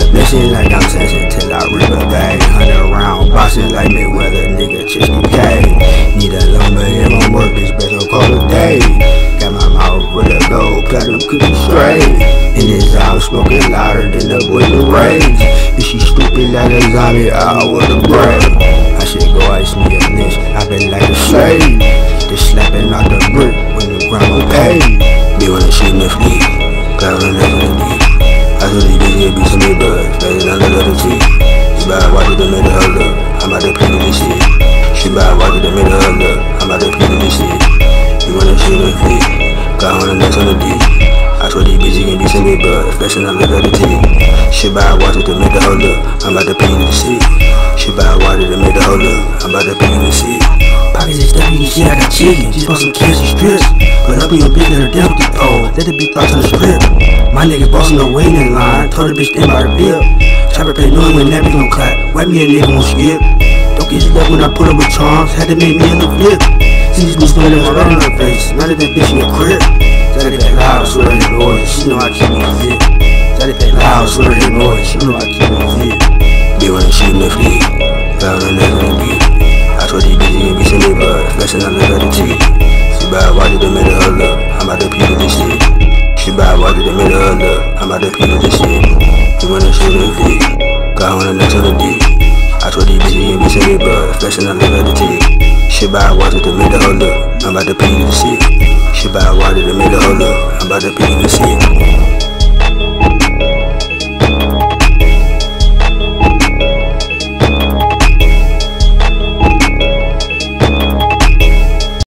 shit like I'm sensing till I rip a bag. Hundred round boxing like Mayweather, nigga, chest K. Need a lumber if I'm work, this bitch I'll call a day. Got my mouth with a gold platinum cookie straight. In this house, smoking louder than the boys of rage. If she stupid like a zombie, I would have break. I should go ice me a bitch, I been like a slave. Just slapping out the brick when the ground was paid. Be wanna shoot big buzz, the little T. She buy a watch to make her hold up, I'm out there playing this shit. She buy a watch to make her hold up, I'm out there playing this shit. You wanna shoot me feet, got on the next on the D. I told these bitches can be big buzz, flexing on the little T. She buy a watch to make her hold up, I'm out there playing this shit. She buy a watch to make her hold up, I'm out there playing this shit. Pockets is stuffy, shit, I got chicken. Just bought some cancer strips. But up in your bitch, her down with the pole. It be thoughts on the script. My niggas bossing the waiting line. Told the bitch stand by her bib. Chopper pay knowing when that bitch gon' clap. Wipe me a nigga won't skip. Don't get stuck when I put up with charms. Had to make me a new flip. See this bitch smiling right in her face. Now that that bitch in the crib. It that loud, swear her noise. She know I keep me fit. It that loud, swear her noise. She know I keep me fit. Be when she me fleet. Down on that beat. I swear these bitches can be sending blood. Flashing on the other teeth. See bad, why did they make her up? I'm out the people this shit. She buy water to make her look. I'm out the people this shit. You wanna shoot V? Got on the next on the D. I told these bitches you be silly, but flexing on the T. She buy water to make her look. I'm about to pay you to see. She buy water to make her look. I'm about to pay you to see.